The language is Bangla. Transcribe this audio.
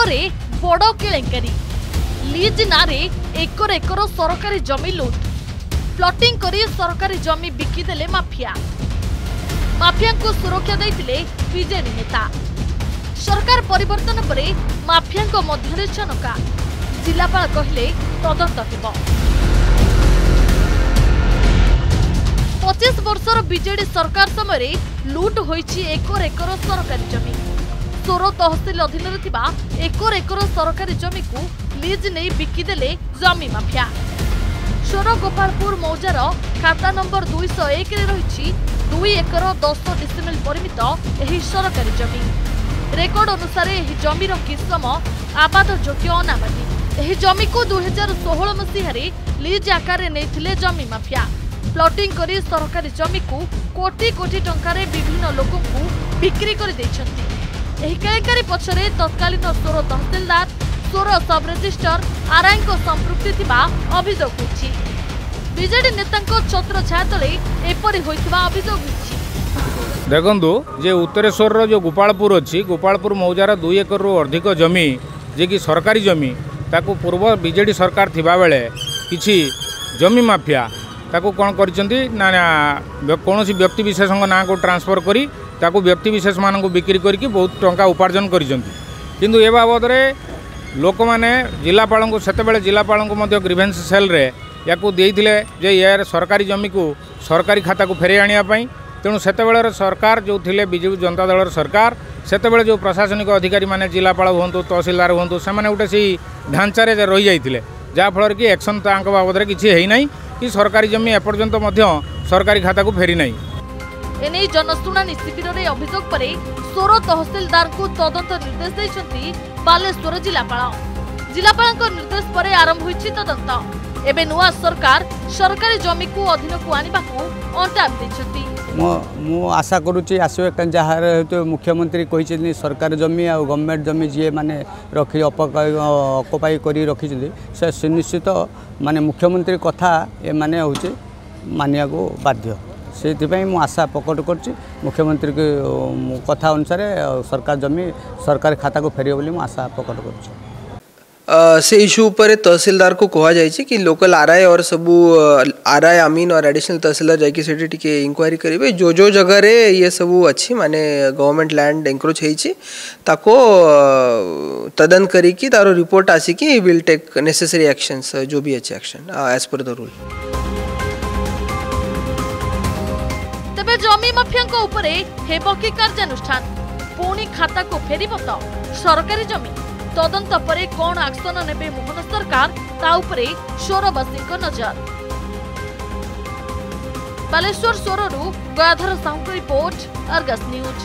ଫଳରେ ବଡ଼ କେଳେଙ୍କାରୀ লিজ নাঁরে একর একর সরকারি জমি লুট প্লটিং করে সরকারি জমি বিকিদেলে মাফিয়া মাফিয়াঙ্কু সুরক্ষা দিয়ে বিজেডি নেতা সরকার পরিবর্তন পরে মাফিয়াঙ্ক মধ্যে ছনকা জেলাপাল কহিলে তদন্ত হব পঁচিশ বর্ষর বিজেডি সরকার সময় লুট হয়েছে একর একর সরকারি জমি ସୋର ତହସିଲ ଅଧୀନରେ ଥିବା ଏକର ଏକର ସରକାରୀ ଜମିକୁ ଲିଜ୍ ନେଇ ବିକିଦେଲେ ଜମି ମାଫିଆ ସୋର ଗୋପାଳପୁର ମୌଜାର ଖାତା ନମ୍ବର ଦୁଇଶହ ଏକରେ ରହିଛି ଦୁଇ ଏକର ଦଶ ଡିସିମିଲ୍ ପରିମିତ ଏହି ସରକାରୀ ଜମି ରେକର୍ଡ ଅନୁସାରେ ଏହି ଜମିର କିସମ ଆବାଦ ଯୋଗ୍ୟ ଅନାବାଦୀ ଏହି ଜମିକୁ ଦୁଇ ହଜାର ଷୋହଳ ମସିହାରେ ଲିଜ୍ ଆକାରରେ ନେଇଥିଲେ ଜମି ମାଫିଆ ପ୍ଲଟିଂ କରି ସରକାରୀ ଜମିକୁ କୋଟି କୋଟି ଟଙ୍କାରେ ବିଭିନ୍ନ ଲୋକଙ୍କୁ ବିକ୍ରି କରିଦେଇଛନ୍ତି ଏହି କେଳେକାରୀ ପଛରେ ତତ୍କାଳୀନ ସ୍ୱର ତହସିଲଦାର ସ୍ୱର ସବ୍ରେଜିଷ୍ଟର ଆରଆଇଙ୍କ ସମ୍ପୃକ୍ତି ଥିବା ଅଭିଯୋଗ ହୋଇଛି ବିଜେଡି ନେତାଙ୍କ ଛତ୍ର ଛାୟା ତଳେ ଏପରି ହୋଇଥିବା ଅଭିଯୋଗ ହୋଇଛି ଦେଖନ୍ତୁ ଯେ ଉତ୍ତରେଶ୍ୱରର ଯେଉଁ ଗୋପାଳପୁର ଅଛି ଗୋପାଳପୁର ମୌଜାର ଦୁଇ ଏକରରୁ ଅଧିକ ଜମି ଯିଏକି ସରକାରୀ ଜମି ତାକୁ ପୂର୍ବ ବିଜେଡ଼ି ସରକାର ଥିବାବେଳେ କିଛି ଜମି ମାଫିଆ ତାକୁ କ'ଣ କରିଛନ୍ତି ନା କୌଣସି ବ୍ୟକ୍ତିବିଶେଷଙ୍କ ନାଁକୁ ଟ୍ରାନ୍ସଫର କରି ତାକୁ ବ୍ୟକ୍ତିବିଶେଷମାନଙ୍କୁ ବିକ୍ରି କରିକି ବହୁତ ଟଙ୍କା ଉପାର୍ଜନ କରିଛନ୍ତି କିନ୍ତୁ ଏ ବାବଦରେ ଲୋକମାନେ ଜିଲ୍ଲାପାଳଙ୍କୁ ସେତେବେଳେ ଜିଲ୍ଲାପାଳଙ୍କୁ ମଧ୍ୟ ଗ୍ରିଭେନ୍ସ ସେଲ୍ରେ ୟାକୁ ଦେଇଥିଲେ ଯେ ଏହାର ସରକାରୀ ଜମିକୁ ସରକାରୀ ଖାତାକୁ ଫେରାଇ ଆଣିବା ପାଇଁ ତେଣୁ ସେତେବେଳର ସରକାର ଯେଉଁ ଥିଲେ ବିଜେପି ଜନତା ଦଳର ସରକାର ସେତେବେଳେ ଯେଉଁ ପ୍ରଶାସନିକ ଅଧିକାରୀମାନେ ଜିଲ୍ଲାପାଳ ହୁଅନ୍ତୁ ତହସିଲଦାର ହୁଅନ୍ତୁ ସେମାନେ ଗୋଟେ ସେଇ ଢାଞ୍ଚାରେ ରହିଯାଇଥିଲେ ଯାହାଫଳରେ କି ଆକ୍ସନ୍ ତାଙ୍କ ବାବଦରେ କିଛି ହେଇନାହିଁ କି ସରକାରୀ ଜମି ଏପର୍ଯ୍ୟନ୍ତ ମଧ୍ୟ ସରକାରୀ ଖାତାକୁ ଫେରିନାହିଁ এনে জনশুনানি শিবিরের অভিযোগ পরে সোর তহসিলদার তদন্ত নির্দেশ দিয়েছেন বালেশ্বর জেলাপাল জেলাপাল নির্দেশ পরে আরম্ভ হয়েছে তদন্ত এবে নয় সরকার সরকারি জমিকু অধীনকু আনিবাকু অন্টাপ দিয়েছেন মু আশা করুছি আসবে কারণ যা হয়তো মুখ্যমন্ত্রী কিন্তু সরকারি জমি আর গভর্নমেন্ট জমি যে মানে রক্ষি অকুপাই করে রক্ষি সে সুনিশ্চিত মানে মুখ্যমন্ত্রী কথা এ মানে হচ্ছে মানিয়া বাধ্য से आशा प्रकट कर मुख्यमंत्री की कथ अनुसार सरकार जमी सरकार खाता को फेरब आशा प्रकट कर से इश्यू पर तहसीलदार को कह जाए कि लोकल आर आई और सब आर आई अमीन और एडिशनल तहसीलदार जाए टे इंक्वारी करेंगे जो जो जगह ये सब अच्छी माने गवर्नमेंट लैंड एंक्रोच हो तदन करी की तारो रिपोर्ट आसिकी विल टेक नेसेसरी एक्शन जो भी अच्छे action as per the rule ଜମି ମାଫିଆଙ୍କ ଉପରେ ହେବ କି କାର୍ଯ୍ୟାନୁଷ୍ଠାନ ପୁଣି ଖାତାକୁ ଫେରିବ ତ ସରକାରୀ ଜମି ତଦନ୍ତ ପରେ କ'ଣ ଆକ୍ସନ ନେବେ ମୋହନ ସରକାର ତା ଉପରେ ସୋରବାସୀଙ୍କ ନଜର ବାଲେଶ୍ୱର ସୋରରୁ ଗୟାଧର ସାହୁଙ୍କ ରିପୋର୍ଟ ଅର୍ଗସ୍ ନ୍ୟୁଜ୍